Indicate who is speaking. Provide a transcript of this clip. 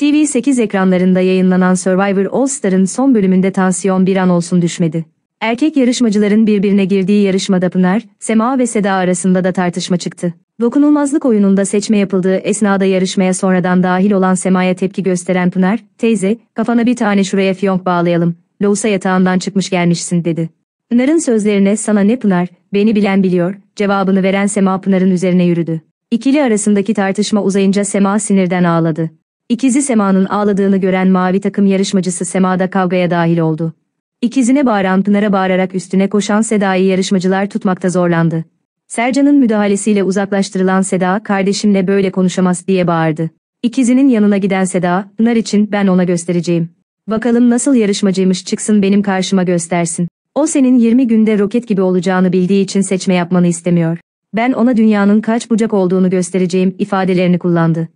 Speaker 1: TV8 ekranlarında yayınlanan Survivor All Star'ın son bölümünde tansiyon bir an olsun düşmedi. Erkek yarışmacıların birbirine girdiği yarışmada Pınar, Sema ve Seda arasında da tartışma çıktı. Dokunulmazlık oyununda seçme yapıldığı esnada yarışmaya sonradan dahil olan Sema'ya tepki gösteren Pınar, teyze, kafana bir tane şuraya fiyonk bağlayalım, Loğusa yatağından çıkmış gelmişsin dedi. Pınar'ın sözlerine sana ne Pınar, beni bilen biliyor, cevabını veren Sema Pınar'ın üzerine yürüdü. İkili arasındaki tartışma uzayınca Sema sinirden ağladı. İkizi Sema'nın ağladığını gören mavi takım yarışmacısı Sema da kavgaya dahil oldu. İkizine bağıran Pınar'a bağırarak üstüne koşan Seda'yı yarışmacılar tutmakta zorlandı. Sercan'ın müdahalesiyle uzaklaştırılan Seda kardeşimle böyle konuşamaz diye bağırdı. İkizinin yanına giden Seda, Pınar için ben ona göstereceğim. Bakalım nasıl yarışmacıymış çıksın benim karşıma göstersin. O senin 20 günde roket gibi olacağını bildiği için seçme yapmanı istemiyor. Ben ona dünyanın kaç bucak olduğunu göstereceğim ifadelerini kullandı.